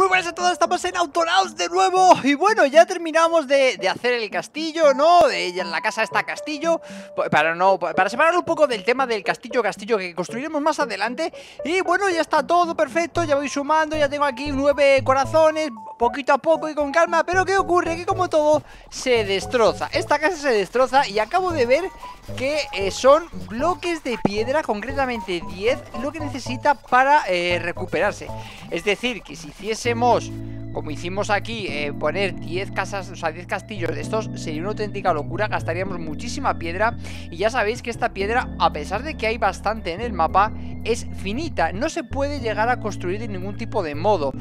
Muy buenas a todos, estamos en Autonaus de nuevo Y bueno, ya terminamos de, hacer el castillo, ¿no? De la casa está castillo Para no para separar un poco del tema del castillo Castillo que construiremos más adelante Y bueno, ya está todo perfecto, ya voy sumando Ya tengo aquí nueve corazones Poquito a poco y con calma Pero ¿qué ocurre? Que como todo se destroza Esta casa se destroza y acabo de ver que eh, son bloques de piedra, concretamente 10, lo que necesita para eh, recuperarse. Es decir, que si como hicimos aquí, eh, poner 10 casas, o sea, 10 castillos de estos, sería una auténtica locura, gastaríamos muchísima piedra y ya sabéis que esta piedra, a pesar de que hay bastante en el mapa, es finita, no se puede llegar a construir de ningún tipo de modo.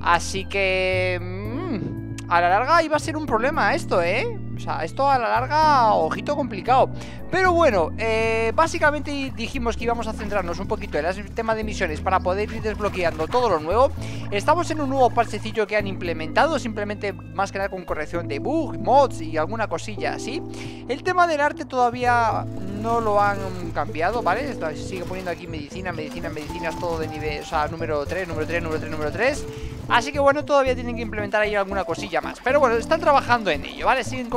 Así que... Mmm, a la larga iba a ser un problema esto, ¿eh? O sea, esto a la larga, ojito complicado. Pero bueno, eh, básicamente dijimos que íbamos a centrarnos un poquito en el tema de misiones Para poder ir desbloqueando todo lo nuevo. Estamos en un nuevo parchecillo que han implementado Simplemente más que nada con corrección de bugs, mods y alguna cosilla así. El tema del arte todavía no lo han cambiado, ¿vale? sigue poniendo aquí medicina, medicina, medicinas Todo de nivel, o sea, número 3, número 3, número 3, número 3 Así que bueno, todavía tienen que implementar ahí alguna cosilla más. Pero bueno, están trabajando en ello, ¿vale? Siguen,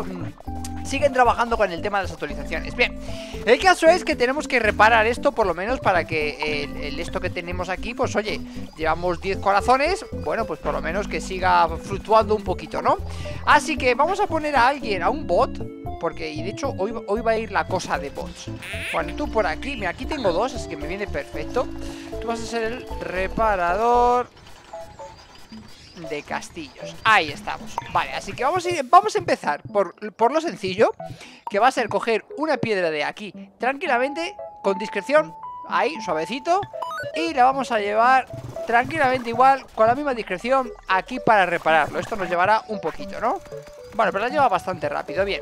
trabajando con el tema de las actualizaciones. Bien, el caso es que tenemos que reparar esto por lo menos para que el, esto que tenemos aquí Pues oye, llevamos 10 corazones Bueno, pues por lo menos que siga fluctuando un poquito, ¿no? Así que vamos a poner a alguien, a un bot porque, y de hecho, hoy, hoy va a ir la cosa de bots. Bueno, tú por aquí, mira, aquí tengo dos, así que me viene perfecto. Tú vas a ser el reparador de castillos. Ahí estamos. Vale, así que vamos a, vamos a empezar por, por lo sencillo Que va a ser coger una piedra de aquí Tranquilamente, con discreción Ahí, suavecito Y la vamos a llevar tranquilamente igual Con la misma discreción aquí para repararlo. Esto nos llevará un poquito, ¿no? Bueno, pero la lleva bastante rápido, bien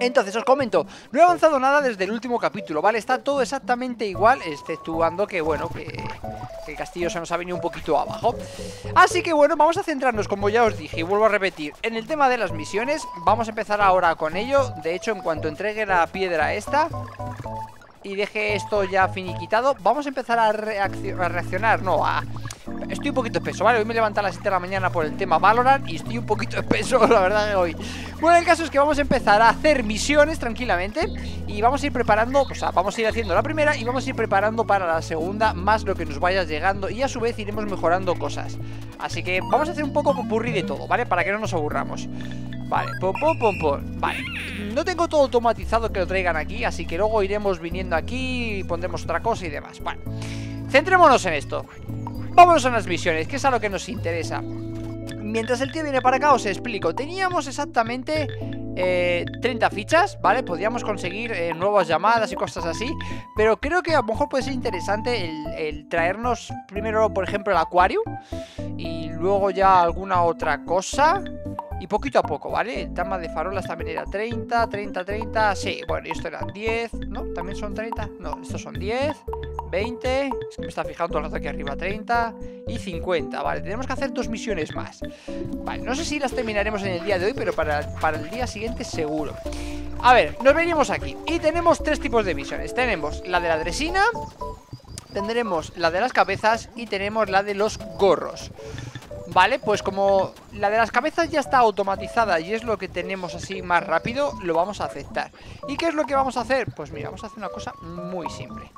entonces os comento, no he avanzado nada desde el último capítulo, ¿vale? Está todo exactamente igual, exceptuando que, bueno, que, el castillo se nos ha venido un poquito abajo. Así que bueno, vamos a centrarnos, como ya os dije, y vuelvo a repetir, en el tema de las misiones. Vamos a empezar ahora con ello. De hecho, en cuanto entregue la piedra esta y deje esto ya finiquitado Vamos a empezar a, a reaccionar, no, a, Estoy un poquito espeso, ¿vale? Hoy me levanté a las 7 de la mañana por el tema Valorant Y estoy un poquito espeso, la verdad que hoy. Bueno, el caso es que vamos a empezar a hacer misiones tranquilamente Y vamos a ir preparando, o sea, vamos a ir haciendo la primera Y vamos a ir preparando para la segunda Más lo que nos vaya llegando Y a su vez iremos mejorando cosas. Así que vamos a hacer un poco popurrí de todo, ¿vale? Para que no nos aburramos. Vale, pum, pum, pum Vale, no tengo todo automatizado que lo traigan aquí Así que luego iremos viniendo aquí Y pondremos otra cosa y demás. Vale, centrémonos en esto Vámonos a las misiones, que es a lo que nos interesa Mientras el tío viene para acá os explico Teníamos exactamente eh, 30 fichas, ¿vale? Podríamos conseguir eh, nuevas llamadas y cosas así Pero creo que a lo mejor puede ser interesante el, traernos primero, por ejemplo, el acuario Y luego ya alguna otra cosa y poquito a poco, ¿vale? El tema de farolas también era 30, 30, 30 Sí, bueno, y esto eran 10 ¿No? ¿También son 30? No, estos son 10 20 Es que me está fijando todo el rato aquí arriba 30 y 50, vale, tenemos que hacer dos misiones más. Vale, no sé si las terminaremos en el día de hoy Pero para, para el día siguiente seguro. A ver, nos venimos aquí Y tenemos tres tipos de misiones. Tenemos la de la dresina Tendremos la de las cabezas Y tenemos la de los gorros Vale, pues como la de las cabezas ya está automatizada y es lo que tenemos así más rápido, lo vamos a aceptar. ¿Y qué es lo que vamos a hacer? Pues mira, vamos a hacer una cosa muy simple.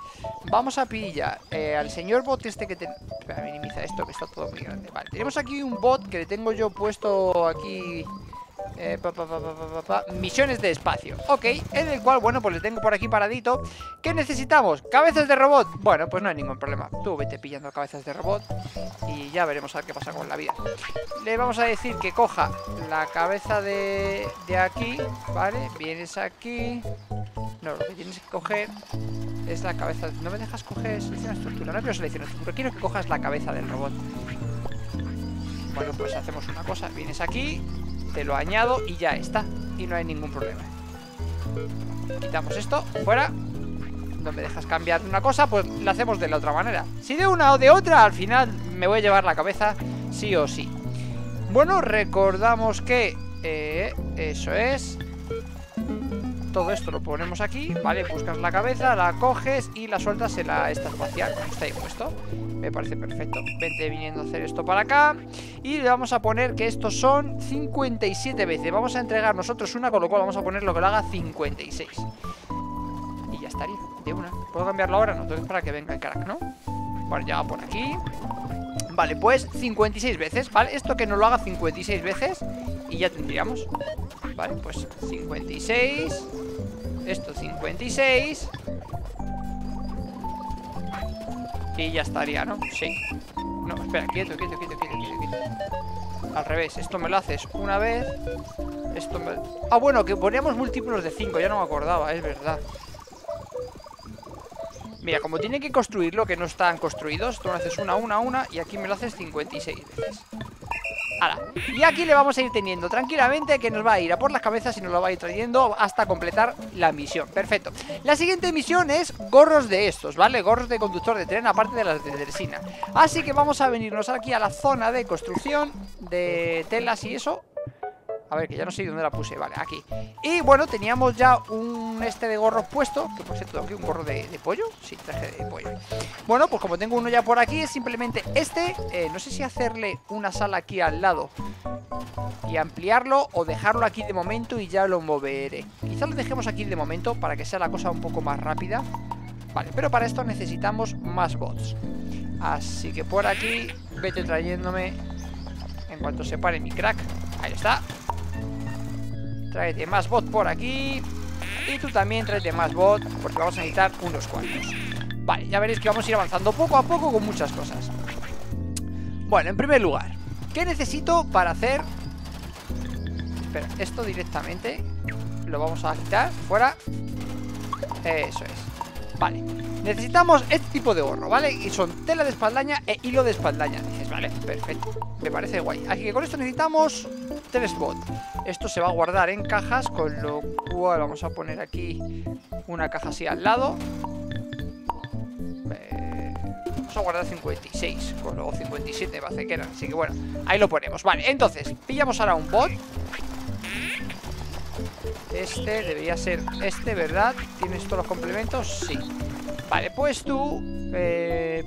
Vamos a pillar eh, al señor bot este que tenemos... Espera, minimiza esto que está todo muy grande. Vale, tenemos aquí un bot que le tengo yo puesto aquí eh, misiones de espacio. Ok, en el cual, bueno, pues le tengo por aquí paradito. ¿Qué necesitamos? ¿Cabezas de robot? Bueno, pues no hay ningún problema. Tú vete pillando cabezas de robot Y ya veremos a ver qué pasa con la vida. Le vamos a decir que coja la cabeza de, de aquí ¿Vale? Vienes aquí. No, lo que tienes que coger es la cabeza. No me dejas coger selección estructura. No quiero seleccionar estructura, quiero que cojas la cabeza del robot. Bueno, pues hacemos una cosa. Vienes aquí te lo añado y ya está Y no hay ningún problema. Quitamos esto, fuera. No me dejas cambiar una cosa Pues la hacemos de la otra manera. Si de una o de otra, al final me voy a llevar la cabeza Sí o sí. Bueno, recordamos que eh, Eso es todo esto lo ponemos aquí, ¿vale? Buscas la cabeza, la coges y la sueltas en la esta espacial, como está ahí puesto. Me parece perfecto. Vente viniendo a hacer esto para acá. Y le vamos a poner que estos son 57 veces. Vamos a entregar nosotros una, con lo cual vamos a poner lo que lo haga 56. Y ya estaría, de una. ¿Puedo cambiarlo ahora? No, tengo para que venga el crack, ¿no? Bueno, ya va por aquí. Vale, pues 56 veces, ¿vale? Esto que no lo haga 56 veces y ya tendríamos. Vale, pues 56 Esto 56 Y ya estaría, ¿no? Sí. No, espera, quieto, quieto, quieto, quieto, quieto, Al revés, esto me lo haces una vez Esto me... Ah, bueno, que poníamos múltiplos de 5 Ya no me acordaba, es verdad Mira, como tiene que construirlo, que no están construidos Tú me haces una, una, una Y aquí me lo haces 56 veces y aquí le vamos a ir teniendo tranquilamente que nos va a ir a por las cabezas y nos lo va a ir trayendo hasta completar la misión. Perfecto. La siguiente misión es gorros de estos, ¿vale? Gorros de conductor de tren aparte de las de Dersina. Así que vamos a venirnos aquí a la zona de construcción de telas y eso a ver, que ya no sé dónde la puse, vale, aquí. Y bueno, teníamos ya un este de gorros puesto Que por cierto, aquí un gorro de, pollo Sí, traje de pollo. Bueno, pues como tengo uno ya por aquí, es simplemente este eh, No sé si hacerle una sala aquí al lado Y ampliarlo o dejarlo aquí de momento y ya lo moveré. Quizá lo dejemos aquí de momento para que sea la cosa un poco más rápida. Vale, pero para esto necesitamos más bots. Así que por aquí vete trayéndome En cuanto se pare mi crack. Ahí está Tráete más bot por aquí. Y tú también tráete más bot Porque vamos a necesitar unos cuantos. Vale, ya veréis que vamos a ir avanzando poco a poco Con muchas cosas. Bueno, en primer lugar ¿Qué necesito para hacer? Espera, esto directamente Lo vamos a quitar, fuera. Eso es Vale, necesitamos este tipo de gorro, ¿vale? Y son tela de espaldaña e hilo de espaldaña Dices, vale, perfecto Me parece guay. Así que con esto necesitamos tres bot Esto se va a guardar en cajas Con lo cual vamos a poner aquí Una caja así al lado. Eh, Vamos a guardar 56 Con luego 57 va a que eran Así que bueno, ahí lo ponemos. Vale, entonces, pillamos ahora un bot Este debería ser este, ¿verdad? ¿Tienes todos los complementos? Sí. Vale, pues tú eh,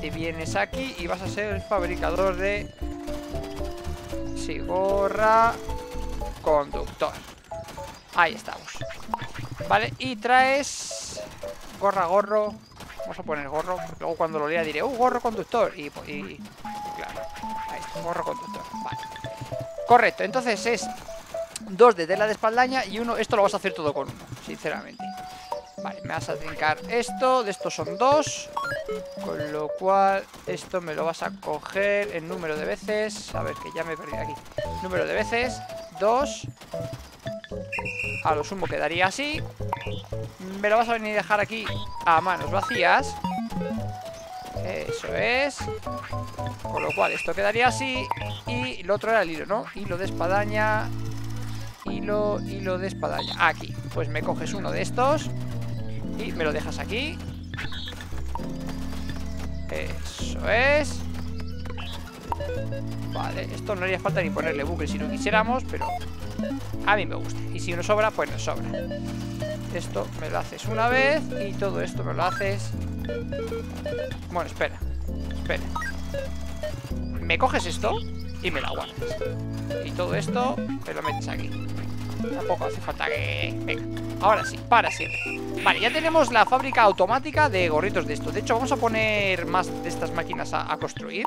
te vienes aquí y vas a ser el fabricador de Sí, gorra Conductor. Ahí estamos. Vale, y traes Gorra, gorro. Vamos a poner gorro, luego cuando lo lea diré ¡Uh, gorro conductor! Y, claro, ahí gorro conductor. Vale, correcto, entonces es Dos de tela de espaldaña y uno Esto lo vas a hacer todo con uno, sinceramente. Vale, me vas a trincar esto De estos son dos Con lo cual esto me lo vas a coger En número de veces A ver, que ya me he perdido aquí. Número de veces, dos A lo sumo quedaría así. Me lo vas a venir a dejar aquí A manos vacías. Eso es. Con lo cual esto quedaría así. Y lo otro era el hilo, ¿no? Hilo de espadaña Hilo, hilo de espadaña Aquí, pues me coges uno de estos y me lo dejas aquí. Eso es. Vale, esto no haría falta ni ponerle bucle si no quisiéramos Pero a mí me gusta. Y si no sobra, pues no sobra. Esto me lo haces una vez Y todo esto me lo haces. Bueno, espera Espera. Me coges esto y me lo guardas Y todo esto me lo metes aquí Tampoco hace falta que... Venga, ahora sí, para siempre. Vale, ya tenemos la fábrica automática de gorritos de esto De hecho, vamos a poner más de estas máquinas a, construir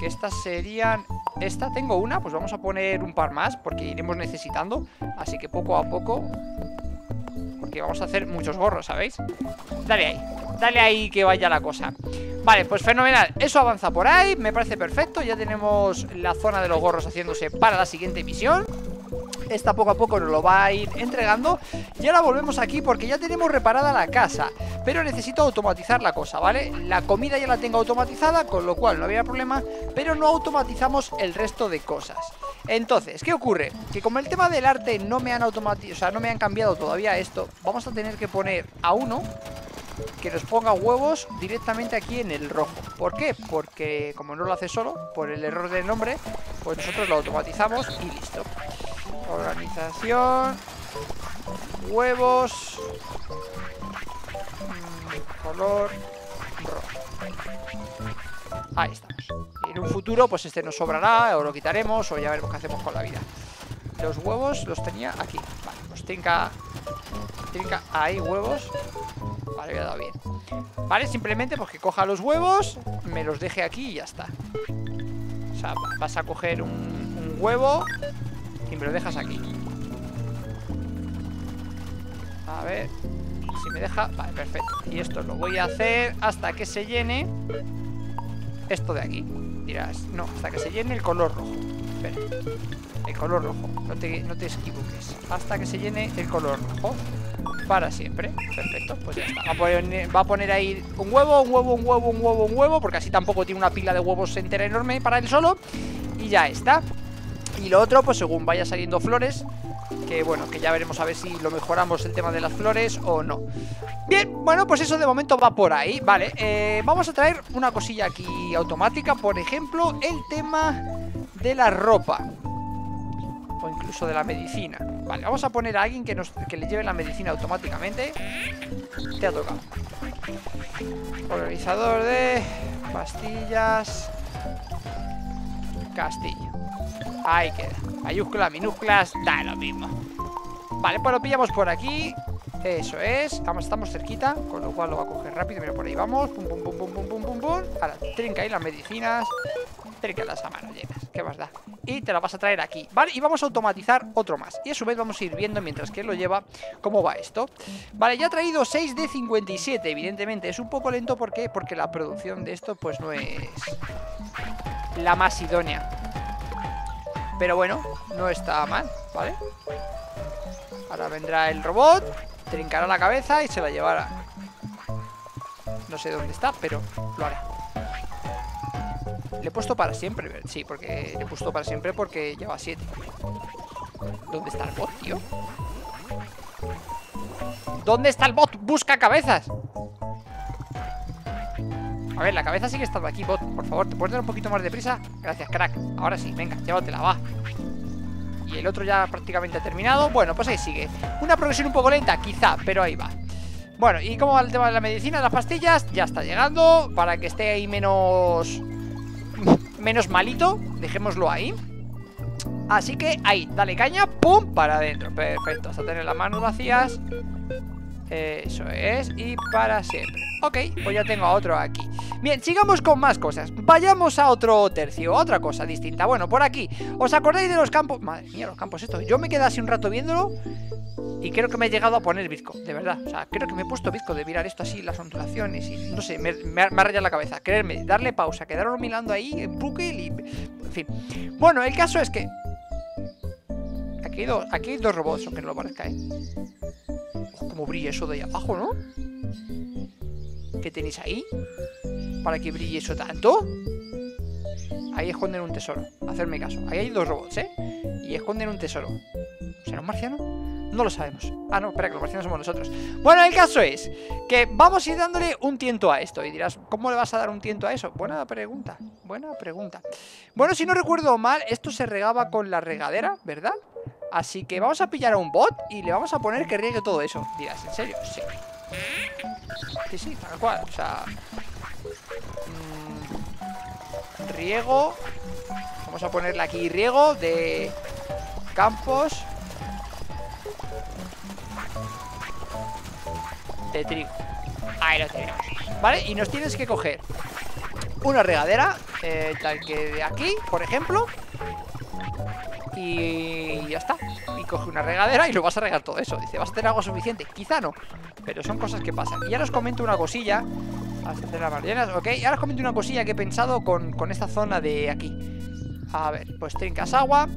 Que estas serían... Esta. Tengo una, pues vamos a poner un par más Porque iremos necesitando. Así que poco a poco Porque vamos a hacer muchos gorros, ¿sabéis? Dale ahí, dale ahí que vaya la cosa. Vale, pues fenomenal. Eso avanza por ahí, me parece perfecto. Ya tenemos la zona de los gorros haciéndose para la siguiente misión esta poco a poco nos lo va a ir entregando Y ahora volvemos aquí porque ya tenemos reparada la casa Pero necesito automatizar la cosa, ¿vale? La comida ya la tengo automatizada, con lo cual no había problema Pero no automatizamos el resto de cosas entonces, ¿qué ocurre? Que como el tema del arte no me han automatizado, o sea, no me han cambiado todavía esto Vamos a tener que poner a uno que nos ponga huevos directamente aquí en el rojo ¿Por qué? Porque como no lo hace solo, por el error del nombre Pues nosotros lo automatizamos y listo Organización huevos. Mm, color rojo. Ahí estamos. En un futuro, pues este nos sobrará, o lo quitaremos, o ya veremos qué hacemos con la vida. Los huevos los tenía aquí. Vale, pues trinca. Trinca ahí huevos. Vale, ha dado bien. Vale, simplemente pues que coja los huevos, me los deje aquí y ya está. O sea, vas a coger un huevo y me lo dejas aquí. A ver si me deja... Vale, perfecto. Y esto lo voy a hacer hasta que se llene esto de aquí. Dirás, no, hasta que se llene el color rojo. Espera. El color rojo. No te, no te equivoques. Hasta que se llene el color rojo. Para siempre. Perfecto. Pues ya está. Va va a poner ahí un huevo, un huevo, un huevo, un huevo, un huevo. Porque así tampoco tiene una pila de huevos entera enorme para él solo. Y ya está. Y lo otro, pues según vaya saliendo flores, que bueno, que ya veremos a ver si lo mejoramos el tema de las flores o no. Bien, bueno, pues eso de momento va por ahí, vale. Eh, vamos a traer una cosilla aquí automática, por ejemplo, el tema de la ropa. O incluso de la medicina. Vale, vamos a poner a alguien que, nos, que le lleve la medicina automáticamente. Te ha tocado. Organizador de pastillas. Castillo. Ahí queda. Mayúsculas, minúsculas, da lo mismo. Vale, pues lo pillamos por aquí. Eso es. Vamos, estamos cerquita, con lo cual lo va a coger rápido. Mira, por ahí vamos. Pum, pum, pum, pum, pum, pum, pum, pum. Ahora, trinca ahí las medicinas. Trinca las a mano llenas. ¿Qué más da? Y te la vas a traer aquí. Vale, y vamos a automatizar otro más. Y a su vez vamos a ir viendo mientras que él lo lleva cómo va esto. Vale, ya ha traído 6 de 57. Evidentemente, es un poco lento. ¿Por qué? Porque la producción de esto, pues no es la más idónea. Pero bueno, no está mal, ¿vale? Ahora vendrá el robot, trincará la cabeza y se la llevará. No sé dónde está, pero lo hará. Le he puesto para siempre, sí, porque le he puesto para siempre porque lleva 7. ¿Dónde está el bot, tío? ¿Dónde está el bot? ¡Busca cabezas! A ver, la cabeza sigue estando aquí, bot. Por favor, ¿te puedes dar un poquito más de prisa? Gracias, crack. Ahora sí, venga, llévatela, va. Y el otro ya prácticamente ha terminado. Bueno, pues ahí sigue. Una progresión un poco lenta, quizá, pero ahí va. Bueno, ¿y cómo va el tema de la medicina, las pastillas? Ya está llegando. Para que esté ahí menos... Menos malito Dejémoslo ahí. Así que ahí, dale caña, pum, para adentro. Perfecto, hasta tener las manos vacías Eso es, y para siempre. Ok, pues ya tengo a otro aquí. Bien, sigamos con más cosas. Vayamos a otro tercio, otra cosa distinta. Bueno, por aquí, ¿os acordáis de los campos? Madre mía, los campos estos. Yo me quedé así un rato viéndolo y creo que me he llegado a poner bizco, de verdad. O sea, creo que me he puesto bizco de mirar esto así Las ondulaciones y no sé, me, ha rayado la cabeza. Creerme, darle pausa, quedarlo mirando ahí En bucle y... En fin. Bueno, el caso es que Aquí hay, dos, aquí hay dos robots, aunque no lo parezca, ¿eh? Ojo, cómo brilla eso de ahí abajo, ¿no? ¿Qué tenéis ahí? Para que brille eso tanto Ahí esconden un tesoro Hacerme caso Ahí hay dos robots, ¿eh? Y esconden un tesoro ¿Será un marciano? No lo sabemos Ah, no, espera, que los marcianos somos nosotros Bueno, el caso es Que vamos a ir dándole un tiento a esto Y dirás, ¿cómo le vas a dar un tiento a eso? Buena pregunta Buena pregunta Bueno, si no recuerdo mal Esto se regaba con la regadera, ¿verdad? Así que vamos a pillar a un bot Y le vamos a poner que riegue todo eso Dirás, ¿en serio? Sí Sí, sí, tal cual O sea mmm, Riego Vamos a ponerle aquí riego de campos de trigo Ahí lo tenemos ¿Vale? Y nos tienes que coger una regadera eh, Tal que de aquí, por ejemplo Y ya está. Y coge una regadera y lo vas a regar todo eso. Dice, ¿vas a tener agua suficiente? Quizá no Pero son cosas que pasan. Y ahora os comento una cosilla. Hacer las ballenas, ok. Y ahora os comento una cosilla que he pensado con, con esta zona de aquí. A ver, pues trincas agua.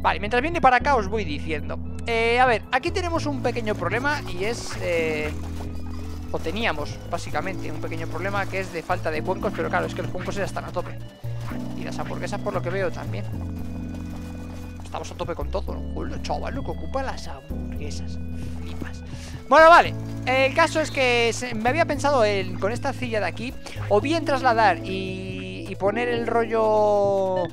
Vale, mientras viene para acá os voy diciendo. Eh, A ver, aquí tenemos un pequeño problema Y es... Eh, o teníamos, básicamente, un pequeño problema que es de falta de cuencos, pero claro, es que los cuencos ya están a tope. Y las hamburguesas, por lo que veo, también. Estamos a tope con todo, ¿no? chaval, lo que ocupa las hamburguesas. Flipas. Bueno, vale. El caso es que me había pensado en, con esta silla de aquí, o bien trasladar y, y poner el rollo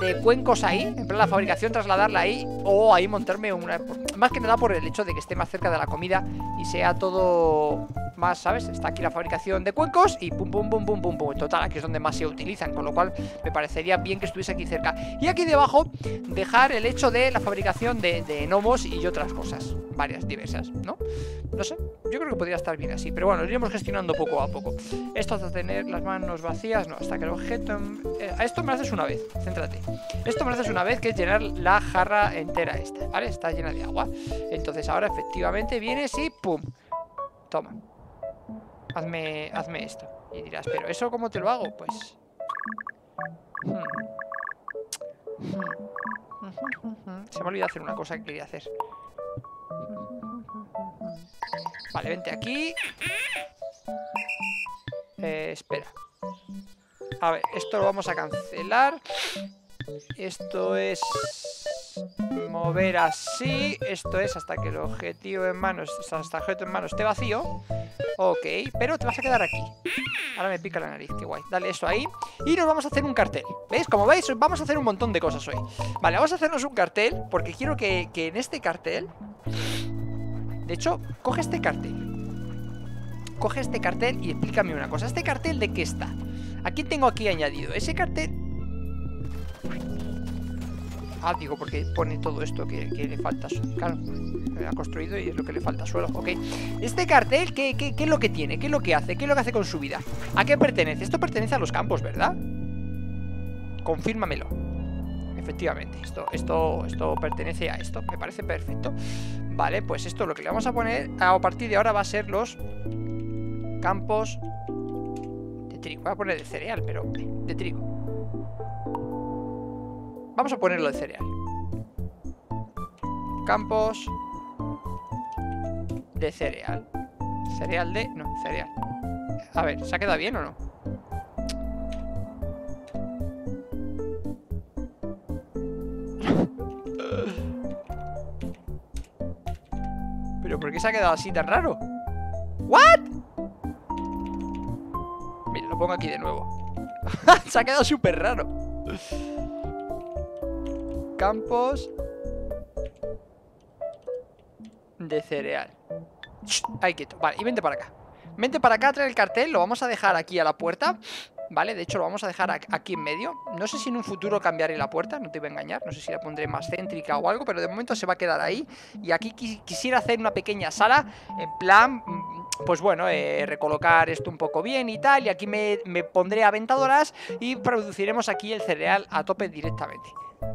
de cuencos ahí, en plan la fabricación trasladarla ahí o ahí montarme una... Más que nada por el hecho de que esté más cerca de la comida y sea todo más, ¿sabes? Está aquí la fabricación de cuencos y pum, pum, pum, pum, pum, pum. Total, aquí es donde más se utilizan, con lo cual me parecería bien que estuviese aquí cerca. Y aquí debajo dejar el hecho de la fabricación de, de gnomos y otras cosas, varias, diversas, ¿no? No sé, yo creo que podría estar bien así, pero bueno, lo iremos gestionando poco a poco. Esto hace tener las manos vacías, no, hasta que el objeto... Eh, a esto me haces una vez, céntrate. Esto me lo haces una vez, que es llenar la jarra entera esta, ¿vale? Está llena de agua. Entonces ahora efectivamente vienes y ¡pum! Toma. Hazme, hazme esto. Y dirás, ¿pero eso cómo te lo hago? Pues... Hmm. Se me olvidado hacer una cosa que quería hacer. Vale, vente aquí. Eh, espera. A ver, esto lo vamos a cancelar. Esto es mover así. Esto es hasta que el objetivo en manos, hasta el objeto en manos esté vacío. Ok, pero te vas a quedar aquí. Ahora me pica la nariz, qué guay. Dale eso ahí. Y nos vamos a hacer un cartel. ¿Veis? Como veis, vamos a hacer un montón de cosas hoy. Vale, vamos a hacernos un cartel porque quiero que, que en este cartel... De hecho, coge este cartel. Coge este cartel y explícame una cosa. ¿Este cartel de qué está? ¿A quién tengo aquí añadido? Ese cartel Ah, digo, porque pone todo esto que, le falta Claro, ha construido y es lo que le falta suelo Ok, este cartel, ¿qué, ¿qué, es lo que tiene? ¿Qué es lo que hace? ¿Qué es lo que hace con su vida? ¿A qué pertenece? Esto pertenece a los campos, ¿verdad? Confírmamelo Efectivamente, esto, esto, esto pertenece a esto Me parece perfecto Vale, pues esto lo que le vamos a poner A partir de ahora va a ser los Campos De trigo Voy a poner de cereal, pero de trigo Vamos a ponerlo de cereal. Campos de cereal. Cereal de... No, cereal. A ver, ¿se ha quedado bien o no? ¿Pero por qué se ha quedado así tan raro? ¿What? Mira, lo pongo aquí de nuevo Se ha quedado súper raro campos de cereal. Ahí quieto. Vale, y vente para acá. Vente para acá, trae el cartel. Lo vamos a dejar aquí a la puerta. ¿Vale? De hecho lo vamos a dejar aquí en medio No sé si en un futuro cambiaré la puerta No te voy a engañar, no sé si la pondré más céntrica o algo Pero de momento se va a quedar ahí Y aquí quisiera hacer una pequeña sala En plan, mm, pues bueno, eh, recolocar esto un poco bien y tal Y aquí me, me pondré aventadoras Y produciremos aquí el cereal a tope directamente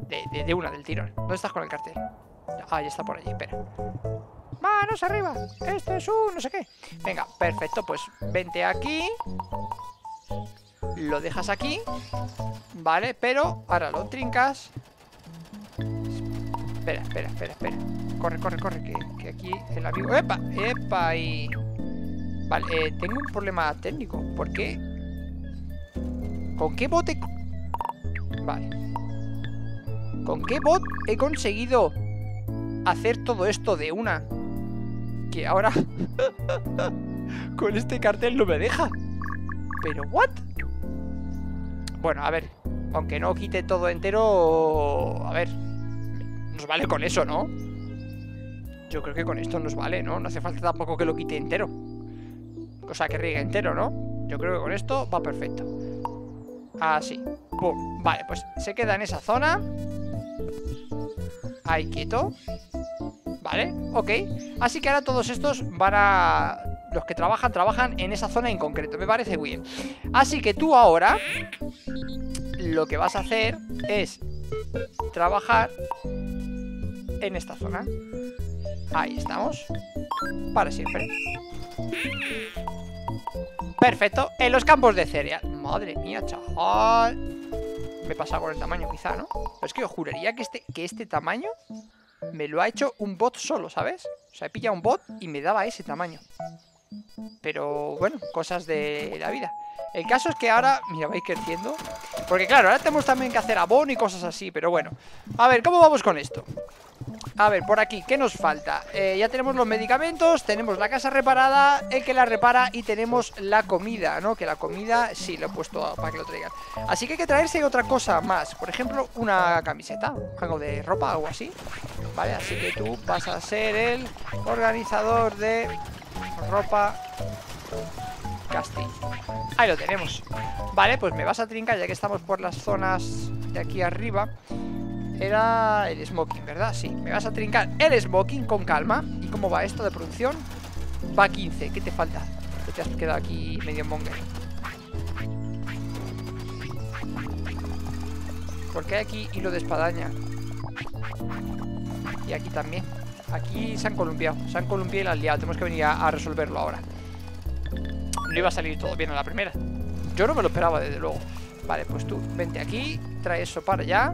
de, una, del tirón. ¿Dónde estás con el cartel? Ah, ya está por allí, espera. Manos arriba. Este es un no sé qué. Venga, perfecto. Pues vente aquí. Lo dejas aquí. Vale, pero ahora lo trincas. Espera, espera, espera, espera. Corre, corre, corre. Que, que aquí el amigo. ¡Epa! ¡Epa! Y. Vale, eh, tengo un problema técnico. ¿Por qué? ¿Con qué bote? Vale. ¿Con qué bot he conseguido hacer todo esto de una? Que ahora con este cartel no me deja. ¿Pero what? Bueno, a ver, aunque no quite todo entero, a ver, nos vale con eso, ¿no? Yo creo que con esto nos vale, ¿no? No hace falta tampoco que lo quite entero. O sea, que riegue entero, ¿no? Yo creo que con esto va perfecto. Así. Pum. Vale, pues se queda en esa zona. Ahí quieto. Vale, ok. Así que ahora todos estos van a... Los que trabajan, trabajan en esa zona en concreto. Me parece bien. Así que tú ahora Lo que vas a hacer es Trabajar En esta zona. Ahí estamos. Para siempre. Perfecto, en los campos de cereal. Madre mía, chaval me pasa con el tamaño quizá, ¿no? Pero es que yo juraría que este, que este tamaño me lo ha hecho un bot solo, ¿sabes? O sea, he pillado un bot y me daba ese tamaño Pero bueno, cosas de la vida El caso es que ahora, mira, vais creciendo Porque claro, ahora tenemos también que hacer abono y cosas así Pero bueno, a ver, ¿cómo vamos con esto? A ver, por aquí, ¿qué nos falta? Eh, ya tenemos los medicamentos, tenemos la casa reparada, el que la repara y tenemos la comida, ¿no? Que la comida, sí, lo he puesto para que lo traigan Así que hay que traerse otra cosa más Por ejemplo, una camiseta, algo de ropa, algo así Vale, así que tú vas a ser el organizador de ropa castillo Ahí lo tenemos Vale, pues me vas a trincar ya que estamos por las zonas de aquí arriba era el smoking, ¿verdad? Sí, me vas a trincar el smoking con calma ¿Y cómo va esto de producción? Va a 15, ¿qué te falta? Que te has quedado aquí medio monger. Porque hay aquí hilo de espadaña. Y aquí también. Aquí se han columpiado. Se han columpiado y la liado. Tenemos que venir a, resolverlo ahora. No iba a salir todo bien a la primera. Yo no me lo esperaba, desde luego. Vale, pues tú, vente aquí Trae eso para allá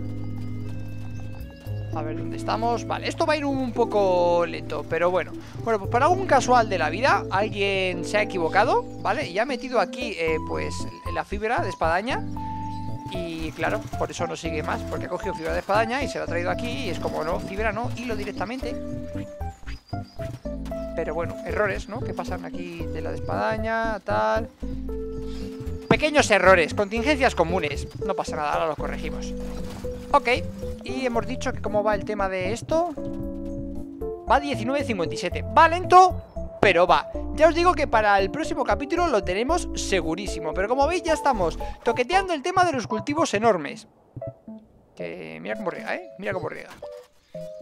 a ver dónde estamos. Vale, esto va a ir un poco lento Pero bueno, bueno, pues para algún casual de la vida Alguien se ha equivocado, ¿vale? Y ha metido aquí, eh, pues, la fibra de espadaña. Y claro, por eso no sigue más Porque ha cogido fibra de espadaña y se lo ha traído aquí Y es como, no, fibra no, hilo directamente. Pero bueno, errores, ¿no? Que pasan aquí de la de espadaña, tal Pequeños errores, contingencias comunes. No pasa nada, ahora los corregimos. Ok, y hemos dicho que cómo va el tema de esto. Va 19.57 Va lento, pero va. Ya os digo que para el próximo capítulo lo tenemos segurísimo Pero como veis ya estamos toqueteando el tema de los cultivos enormes. Que mira cómo riega, ¿eh? Mira cómo riega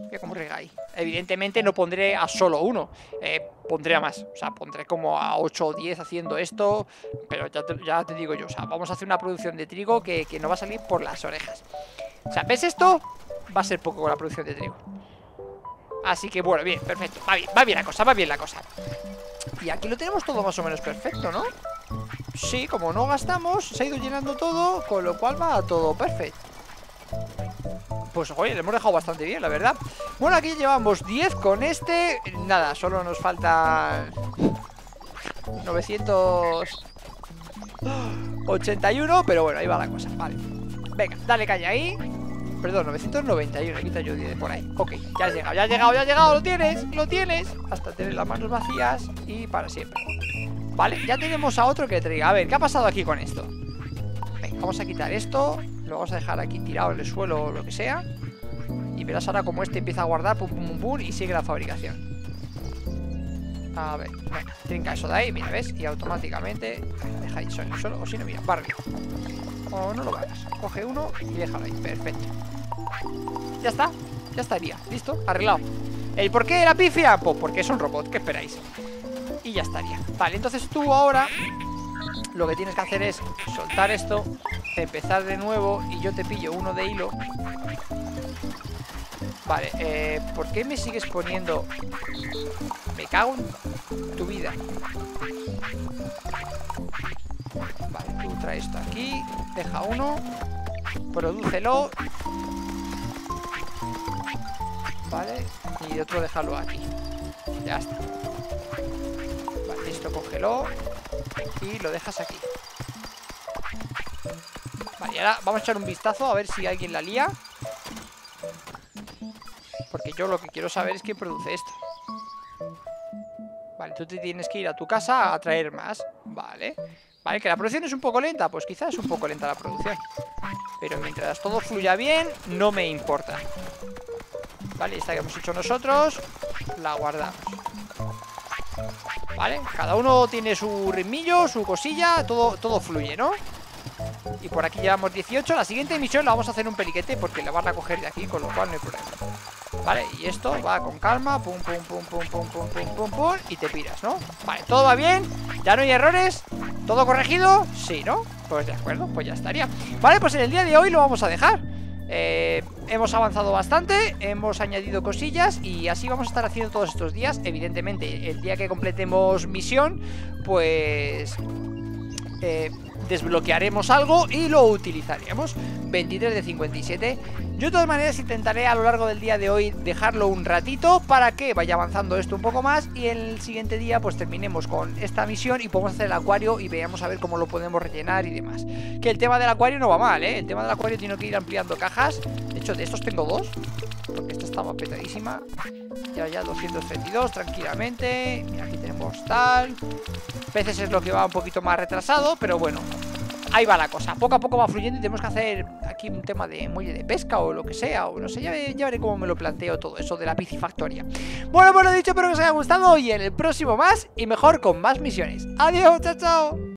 Mira cómo ahí Evidentemente no pondré a solo uno eh, Pondré a más. O sea, pondré como a 8 o 10 haciendo esto Pero ya te, ya te digo yo O sea, vamos a hacer una producción de trigo que, que no va a salir por las orejas. O sea, ¿ves esto? Va a ser poco con la producción de trigo. Así que bueno, bien, perfecto. Va bien, va bien la cosa, va bien la cosa. Y aquí lo tenemos todo más o menos perfecto, ¿no? Sí, como no gastamos Se ha ido llenando todo Con lo cual va todo perfecto pues oye, le hemos dejado bastante bien, la verdad. Bueno, aquí llevamos 10 con este. Nada, solo nos falta 981 Pero bueno, ahí va la cosa, vale. Venga, dale caña ahí. Perdón, 991, quita yo 10 por ahí. Ok, ya has llegado, ya has llegado, ya has llegado Lo tienes, lo tienes. Hasta tener las manos vacías y para siempre. Vale, ya tenemos a otro que traiga A ver, ¿qué ha pasado aquí con esto? Venga, vamos a quitar esto Lo vamos a dejar aquí tirado en el suelo o lo que sea Y verás ahora como este empieza a guardar Pum, pum, pum, pum Y sigue la fabricación a ver, venga, trinca eso de ahí, mira, ¿ves? Y automáticamente Deja ahí solo, solo, o si no, mira, Barbie o no lo hagas Coge uno y déjalo ahí, perfecto Ya está, ya estaría, listo, arreglado ¿El por qué la pifia? Pues porque es un robot, ¿qué esperáis? Y ya estaría Vale, entonces tú ahora Lo que tienes que hacer es soltar esto Empezar de nuevo Y yo te pillo uno de hilo. Vale, eh, ¿por qué me sigues poniendo? Me cago tu vida. Vale, tú traes esto aquí Deja uno Prodúcelo. Vale Y otro déjalo aquí. Ya está. Vale, esto cógelo Y lo dejas aquí y ahora vamos a echar un vistazo A ver si alguien la lía. Porque yo lo que quiero saber es quién produce esto. Vale, tú te tienes que ir a tu casa a traer más. Vale. Vale, que la producción es un poco lenta. Pues quizás es un poco lenta la producción. Pero mientras todo fluya bien No me importa. Vale, esta que hemos hecho nosotros La guardamos. Vale, cada uno tiene su ritmillo Su cosilla, todo, todo fluye, ¿no? Y por aquí llevamos 18 La siguiente misión la vamos a hacer un peliquete Porque la van a coger de aquí, con lo cual no hay problema Vale, y esto va con calma Pum, pum, pum, pum, pum, pum, pum, pum, pum Y te piras, ¿no? Vale, todo va bien Ya no hay errores ¿Todo corregido? Sí, ¿no? Pues de acuerdo, pues ya estaría Vale, pues en el día de hoy lo vamos a dejar eh, hemos avanzado bastante, hemos añadido cosillas y así vamos a estar haciendo todos estos días. Evidentemente, el día que completemos misión, pues eh, desbloquearemos algo y lo utilizaremos. 23 de 57 Yo de todas maneras intentaré a lo largo del día de hoy dejarlo un ratito para que vaya avanzando esto un poco más Y el siguiente día pues terminemos con esta misión y podemos hacer el acuario y veamos a ver cómo lo podemos rellenar y demás. Que el tema del acuario no va mal, ¿eh? El tema del acuario tiene que ir ampliando cajas. De hecho de estos tengo dos estaba petadísima. Ya, ya, 232 tranquilamente. Mira, aquí tenemos tal. Peces es lo que va un poquito más retrasado, pero bueno, ahí va la cosa. Poco a poco va fluyendo y tenemos que hacer aquí un tema de muelle de pesca o lo que sea, o no sé, ya, veré cómo me lo planteo todo eso de la piscifactoria. Bueno, pues lo dicho, espero que os haya gustado y en el próximo más y mejor con más misiones. Adiós, chao, chao.